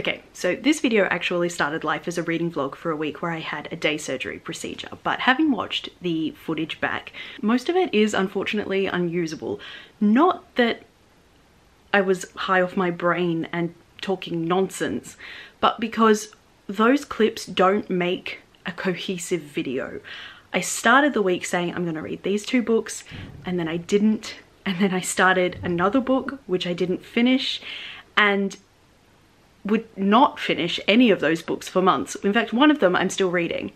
Okay, so this video actually started life as a reading vlog for a week where I had a day surgery procedure, but having watched the footage back, most of it is unfortunately unusable. Not that I was high off my brain and talking nonsense, but because those clips don't make a cohesive video. I started the week saying I'm gonna read these two books and then I didn't and then I started another book which I didn't finish and would not finish any of those books for months. In fact, one of them I'm still reading.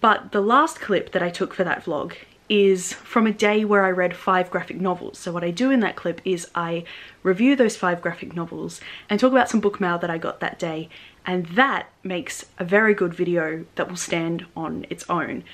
But the last clip that I took for that vlog is from a day where I read five graphic novels. So what I do in that clip is I review those five graphic novels and talk about some book mail that I got that day. And that makes a very good video that will stand on its own,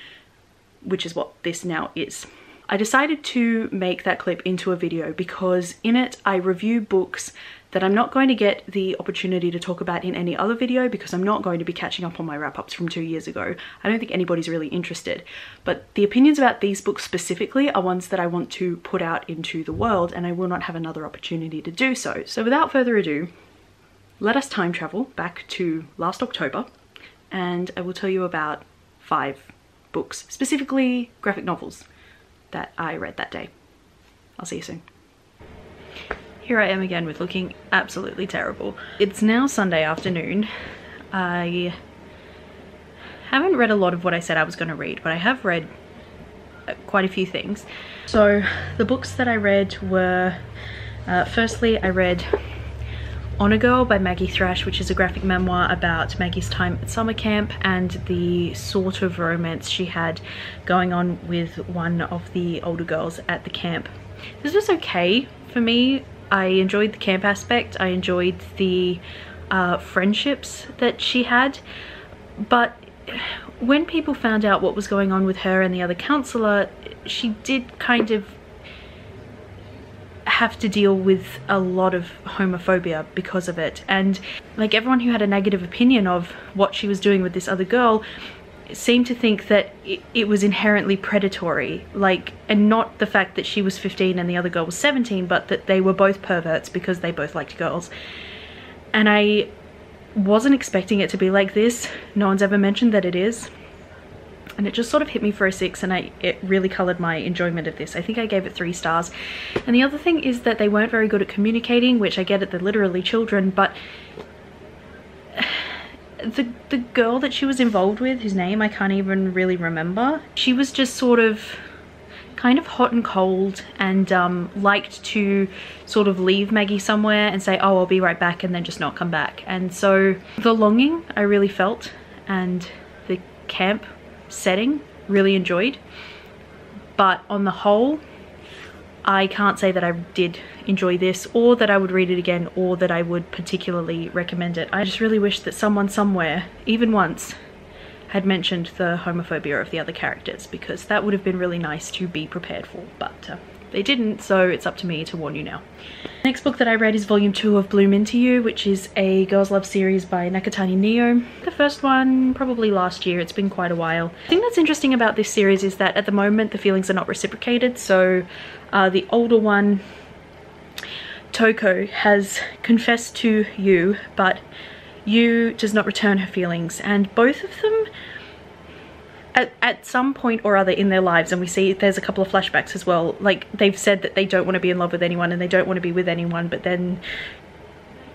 which is what this now is. I decided to make that clip into a video because in it I review books that I'm not going to get the opportunity to talk about in any other video because I'm not going to be catching up on my wrap-ups from two years ago. I don't think anybody's really interested. But the opinions about these books specifically are ones that I want to put out into the world and I will not have another opportunity to do so. So without further ado, let us time travel back to last October and I will tell you about five books, specifically graphic novels that I read that day. I'll see you soon. Here I am again with looking absolutely terrible. It's now Sunday afternoon. I haven't read a lot of what I said I was going to read, but I have read uh, quite a few things. So the books that I read were, uh, firstly I read Honor Girl by Maggie Thrash, which is a graphic memoir about Maggie's time at summer camp and the sort of romance she had going on with one of the older girls at the camp. This was okay for me. I enjoyed the camp aspect. I enjoyed the uh, friendships that she had. But when people found out what was going on with her and the other counselor, she did kind of have to deal with a lot of homophobia because of it and like everyone who had a negative opinion of what she was doing with this other girl seemed to think that it, it, was inherently predatory like and not the fact that she was 15 and the other girl was 17 but that they were both perverts because they both liked girls and I wasn't expecting it to be like this no one's ever mentioned that it is and it just sort of hit me for a six and I it really colored my enjoyment of this. I think I gave it three stars. And the other thing is that they weren't very good at communicating, which I get it, they're literally children, but the, the girl that she was involved with, whose name I can't even really remember, she was just sort of kind of hot and cold and um, liked to sort of leave Maggie somewhere and say, oh, I'll be right back and then just not come back. And so the longing I really felt and the camp setting, really enjoyed. But on the whole, I can't say that I did enjoy this or that I would read it again or that I would particularly recommend it. I just really wish that someone somewhere, even once, had mentioned the homophobia of the other characters because that would have been really nice to be prepared for. But uh, they didn't, so it's up to me to warn Yu now. Next book that I read is volume two of Bloom Into You, which is a girls love series by Nakatani Nio. The first one probably last year, it's been quite a while. The thing that's interesting about this series is that at the moment the feelings are not reciprocated, so uh, the older one, Toko, has confessed to Yu, but you does not return her feelings, and both of them at, at some point or other in their lives and we see there's a couple of flashbacks as well like they've said that they don't want to be in love with anyone and they don't want to be with anyone but then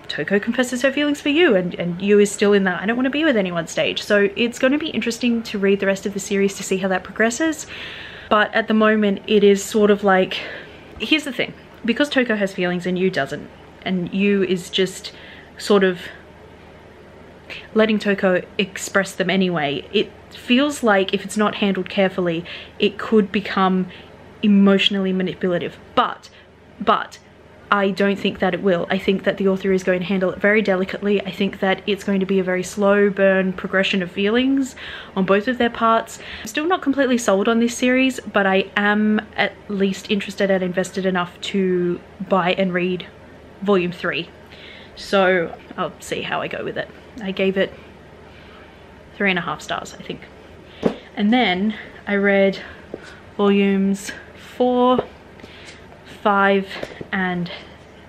Toko confesses her feelings for Yu and, and Yu is still in that I don't want to be with anyone stage. So it's going to be interesting to read the rest of the series to see how that progresses but at the moment it is sort of like here's the thing. Because Toko has feelings and Yu doesn't and Yu is just sort of letting Toko express them anyway, it feels like if it's not handled carefully, it could become emotionally manipulative. But, but, I don't think that it will. I think that the author is going to handle it very delicately. I think that it's going to be a very slow burn progression of feelings on both of their parts. I'm still not completely sold on this series, but I am at least interested and invested enough to buy and read volume three. So I'll see how I go with it. I gave it three and a half stars, I think. And then I read volumes four, five, and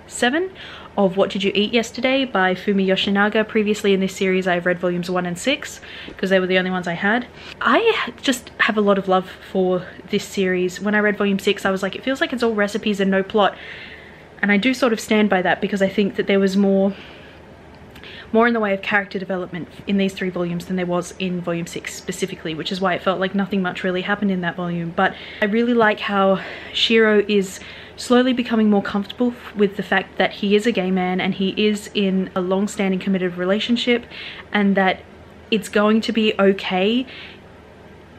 seven of What Did You Eat Yesterday by Fumi Yoshinaga. Previously in this series I've read volumes 1 and 6 because they were the only ones I had. I just have a lot of love for this series. When I read volume 6 I was like it feels like it's all recipes and no plot and I do sort of stand by that because I think that there was more more in the way of character development in these three volumes than there was in volume six specifically, which is why it felt like nothing much really happened in that volume. But I really like how Shiro is slowly becoming more comfortable with the fact that he is a gay man and he is in a long-standing committed relationship and that it's going to be okay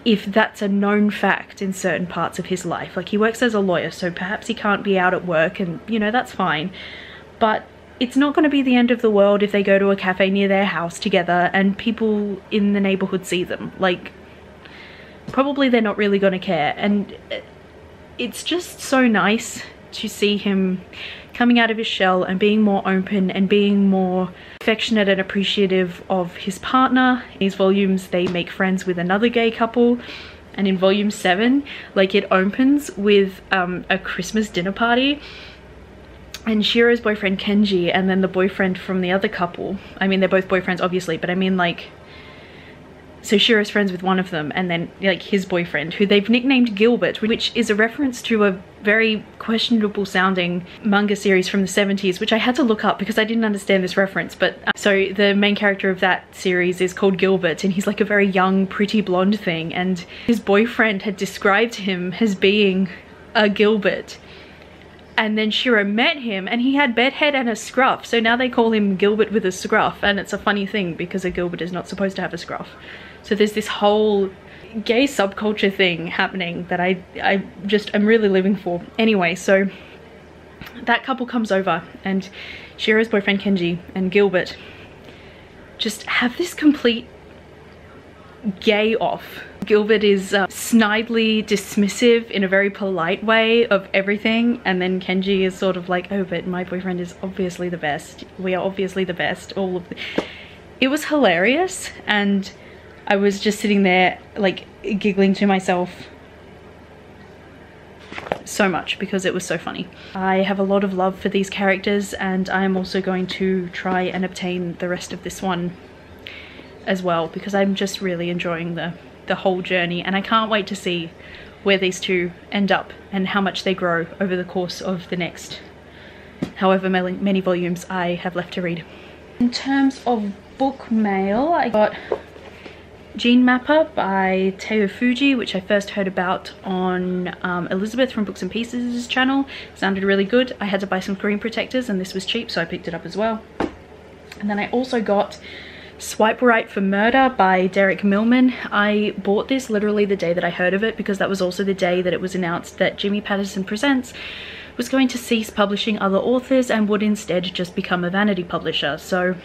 if that's a known fact in certain parts of his life. Like he works as a lawyer, so perhaps he can't be out at work and you know, that's fine. But it's not going to be the end of the world if they go to a cafe near their house together and people in the neighborhood see them. Like, probably they're not really going to care. And it's just so nice to see him coming out of his shell and being more open and being more affectionate and appreciative of his partner. In these volumes, they make friends with another gay couple. And in volume seven, like it opens with um, a Christmas dinner party and Shiro's boyfriend Kenji and then the boyfriend from the other couple. I mean, they're both boyfriends obviously, but I mean like, so Shiro's friends with one of them and then like his boyfriend who they've nicknamed Gilbert, which is a reference to a very questionable sounding manga series from the 70s, which I had to look up because I didn't understand this reference. But uh, so the main character of that series is called Gilbert and he's like a very young, pretty blonde thing. And his boyfriend had described him as being a Gilbert and then Shiro met him and he had bedhead and a scruff. So now they call him Gilbert with a scruff and it's a funny thing because a Gilbert is not supposed to have a scruff. So there's this whole gay subculture thing happening that I I just am really living for. Anyway so that couple comes over and Shiro's boyfriend Kenji and Gilbert just have this complete gay off Gilbert is uh, snidely dismissive in a very polite way of everything and then Kenji is sort of like oh but my boyfriend is obviously the best we are obviously the best all of it was hilarious and I was just sitting there like giggling to myself so much because it was so funny. I have a lot of love for these characters and I am also going to try and obtain the rest of this one as well because I'm just really enjoying the the whole journey and I can't wait to see where these two end up and how much they grow over the course of the next however many volumes I have left to read. In terms of book mail, I got Gene Mapper by Taiyo Fujii, which I first heard about on um, Elizabeth from Books and Pieces channel. sounded really good. I had to buy some screen protectors and this was cheap, so I picked it up as well. And then I also got Swipe Right for Murder by Derek Milman. I bought this literally the day that I heard of it because that was also the day that it was announced that Jimmy Patterson Presents was going to cease publishing other authors and would instead just become a vanity publisher. So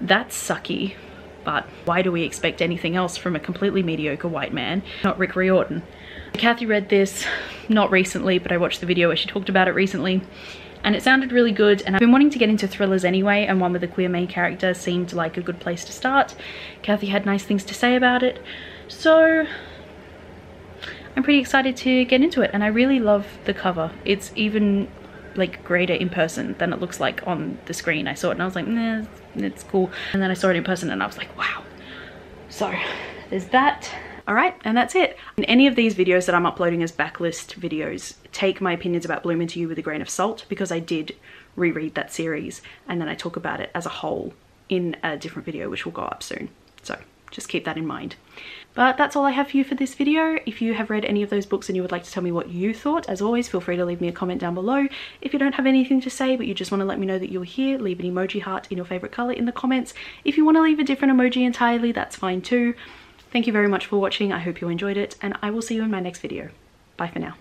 that's sucky. But why do we expect anything else from a completely mediocre white man, not Rick Riordan? Kathy read this, not recently, but I watched the video where she talked about it recently and it sounded really good and I've been wanting to get into thrillers anyway and one with a queer main character seemed like a good place to start. Kathy had nice things to say about it so I'm pretty excited to get into it and I really love the cover. It's even like greater in person than it looks like on the screen. I saw it and I was like, nah, it's cool. And then I saw it in person and I was like, wow. So there's that. All right, and that's it. Any of these videos that I'm uploading as backlist videos, take my opinions about Bloom Into You with a grain of salt because I did reread that series and then I talk about it as a whole in a different video which will go up soon. So just keep that in mind. But that's all I have for you for this video. If you have read any of those books and you would like to tell me what you thought, as always, feel free to leave me a comment down below. If you don't have anything to say, but you just want to let me know that you're here, leave an emoji heart in your favorite color in the comments. If you want to leave a different emoji entirely, that's fine too. Thank you very much for watching. I hope you enjoyed it and I will see you in my next video. Bye for now.